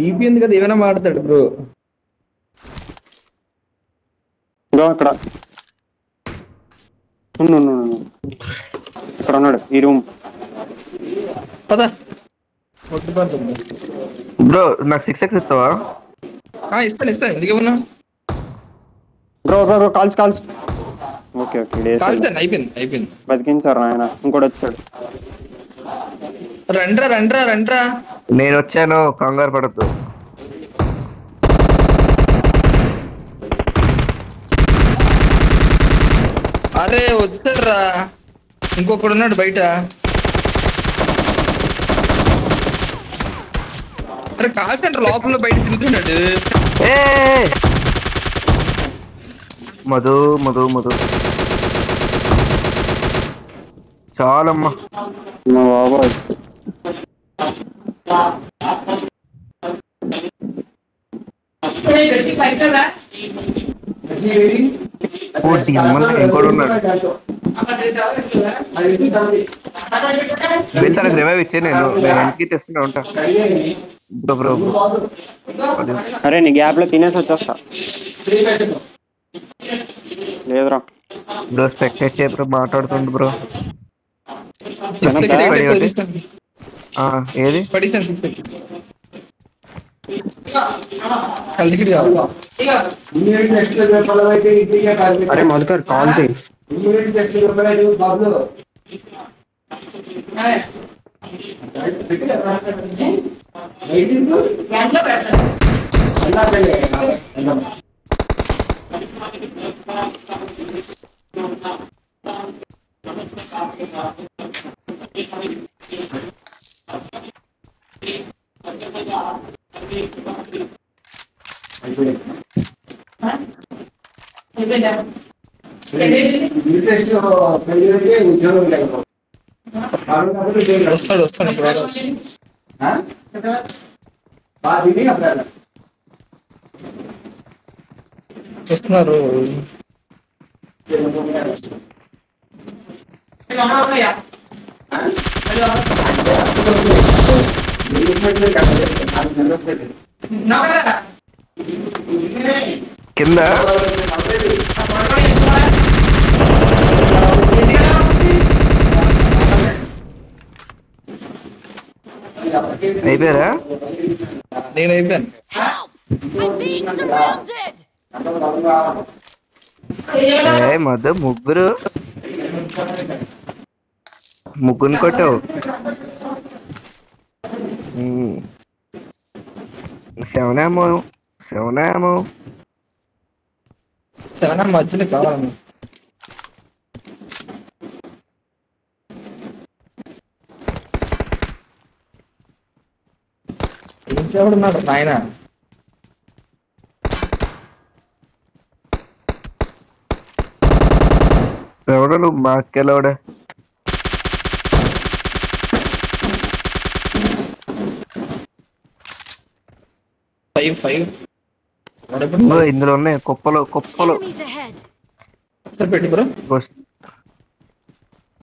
TP ఉంది కదా ఏమైనా మాడతాడు బ్రో అక్కడ. ఇక్కడ ఉన్నాడు ఈ రూమ్. పద. బ్రో నాకు సిక్స్ ఎక్స్ ఇస్తావా? ఆ, ఇస్తాను ఇస్తాను. ఎందుకు ఇవ్వను? Bro bro bro calls calls okay okay అయిపోయింది అయిపోయింది. బతికించారు ఆయన ఇంకోటి వచ్చాడు. రండ్రా రండ్రా రండ్రా. నేను వచ్చాను కంగారు పడద్దు. అరే వస్తారా ఇంకొకడు ఉన్నాడు బయట. అరే కాల్చండి లోపల బయట తిరుగుతున్నాడు. ఏ మధు మధు మధు. చాలమ్మా. మా తనకు రివైవ్ ఇచ్చే నేను. నేను వెనక్కి తెస్తూనే ఉంటా. బ్రో. అరే నీ గ్యాప్లో తినేసి వచ్చేస్తా. లేదురా. బ్రో స్పెక్టేట్ చేయ బ్రో మాట్లాడుతుండు బ్రో. ఏది పడేసాను సిక్స్ ఎయిట్ కల్తికిడి కావాలి అరే మధుకర్ కాల్ చేయి వస్తాడు వస్తాడు ఇప్పుడు వాడు వస్తాడు. వస్తున్నారు కింద అయిపోయారా? నేను అయిపోయాను! ఏ మధు ముగ్గురు? ముగ్గురిని కొట్టావు. శవనేమో శవనేమో. మధ్యలో కావాలి ఏం చెబుతున్నాడు నాయన. ఎవడో నువ్వు? మాకెళ్ళవడే ఫైవ్ ఫైవ్. ఇందులో ఉన్నాయి. కుప్పలు కుప్పలు. పెట్టి బ్రో.